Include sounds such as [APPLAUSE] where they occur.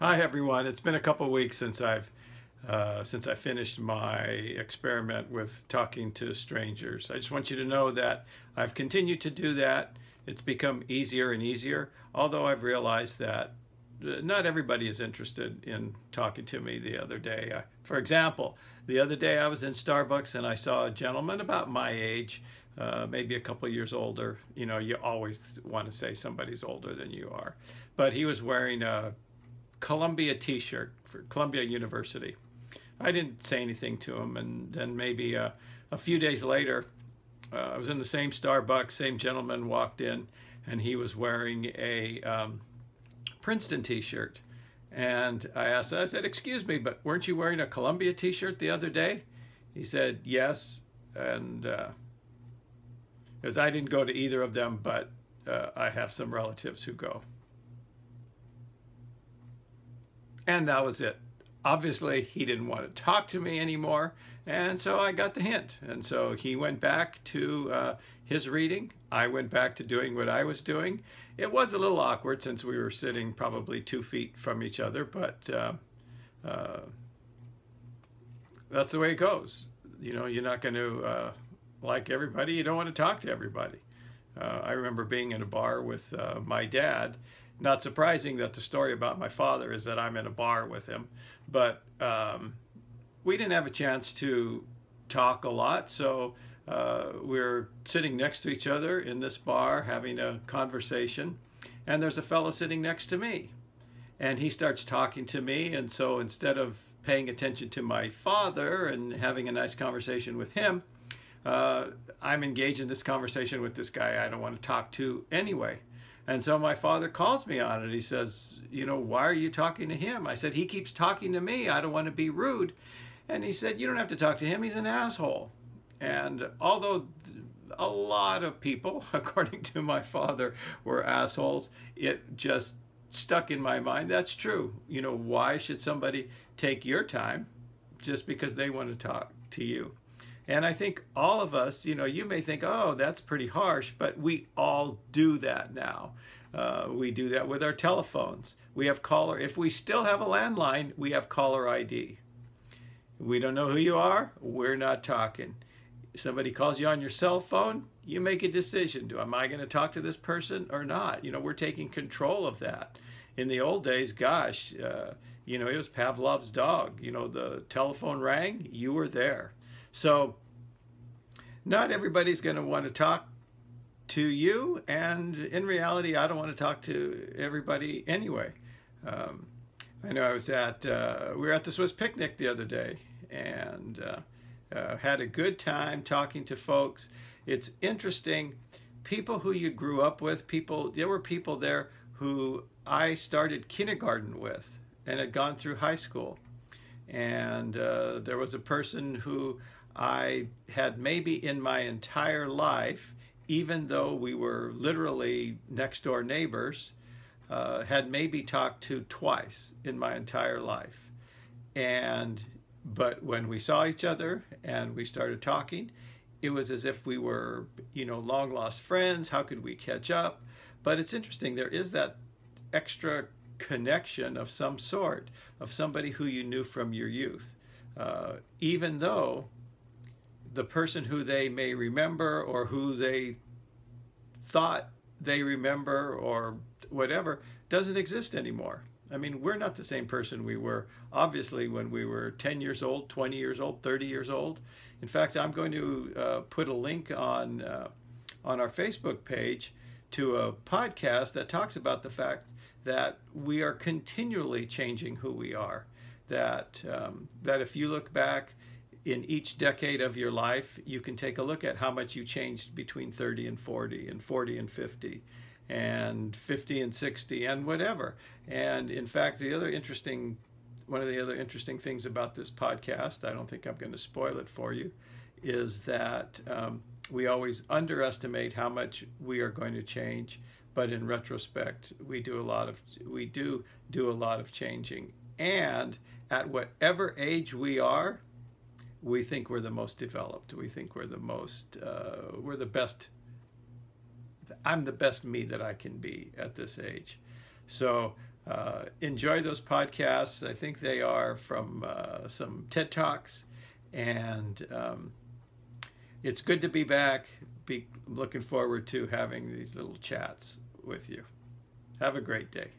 Hi everyone. It's been a couple weeks since I've uh, since I finished my experiment with talking to strangers. I just want you to know that I've continued to do that. It's become easier and easier, although I've realized that uh, not everybody is interested in talking to me the other day. I, for example, the other day I was in Starbucks and I saw a gentleman about my age, uh, maybe a couple years older. You know, you always want to say somebody's older than you are. But he was wearing a Columbia t-shirt for Columbia University. I didn't say anything to him, and then maybe uh, a few days later, uh, I was in the same Starbucks, same gentleman walked in, and he was wearing a um, Princeton t-shirt. And I asked, I said, excuse me, but weren't you wearing a Columbia t-shirt the other day? He said, yes. And because uh, I didn't go to either of them, but uh, I have some relatives who go. And that was it. Obviously, he didn't want to talk to me anymore, and so I got the hint. And so he went back to uh, his reading. I went back to doing what I was doing. It was a little awkward since we were sitting probably two feet from each other, but uh, uh, that's the way it goes. You know, you're not going to uh, like everybody. You don't want to talk to everybody. Uh, I remember being in a bar with uh, my dad, not surprising that the story about my father is that I'm in a bar with him, but um, we didn't have a chance to talk a lot, so uh, we're sitting next to each other in this bar having a conversation, and there's a fellow sitting next to me, and he starts talking to me, and so instead of paying attention to my father and having a nice conversation with him, uh, I'm engaged in this conversation with this guy I don't want to talk to anyway. And so my father calls me on it. He says, You know, why are you talking to him? I said, He keeps talking to me. I don't want to be rude. And he said, You don't have to talk to him. He's an asshole. And although a lot of people, [LAUGHS] according to my father, were assholes, it just stuck in my mind. That's true. You know, why should somebody take your time just because they want to talk to you? And I think all of us, you know, you may think, oh, that's pretty harsh, but we all do that now. Uh, we do that with our telephones. We have caller, if we still have a landline, we have caller ID. We don't know who you are, we're not talking. Somebody calls you on your cell phone, you make a decision. Do am I going to talk to this person or not? You know, we're taking control of that. In the old days, gosh, uh, you know, it was Pavlov's dog. You know, the telephone rang, you were there. So not everybody's going to want to talk to you, and in reality, I don't want to talk to everybody anyway. Um, I know I was at, uh, we were at the Swiss picnic the other day, and uh, uh, had a good time talking to folks. It's interesting, people who you grew up with, people, there were people there who I started kindergarten with and had gone through high school. And uh, there was a person who I had maybe in my entire life, even though we were literally next door neighbors, uh, had maybe talked to twice in my entire life. And but when we saw each other and we started talking, it was as if we were, you know, long lost friends. How could we catch up? But it's interesting, there is that extra connection of some sort, of somebody who you knew from your youth. Uh, even though the person who they may remember or who they thought they remember or whatever doesn't exist anymore. I mean, we're not the same person we were, obviously, when we were 10 years old, 20 years old, 30 years old. In fact, I'm going to uh, put a link on, uh, on our Facebook page to a podcast that talks about the fact that we are continually changing who we are. That, um, that if you look back in each decade of your life, you can take a look at how much you changed between 30 and 40 and 40 and 50 and 50 and 60 and whatever. And in fact, the other interesting, one of the other interesting things about this podcast, I don't think I'm going to spoil it for you, is that um, we always underestimate how much we are going to change, but in retrospect, we do a lot of we do do a lot of changing. And at whatever age we are, we think we're the most developed. We think we're the most, uh, we're the best. I'm the best me that I can be at this age. So uh, enjoy those podcasts. I think they are from uh, some TED Talks, and um, it's good to be back. Be looking forward to having these little chats with you. Have a great day.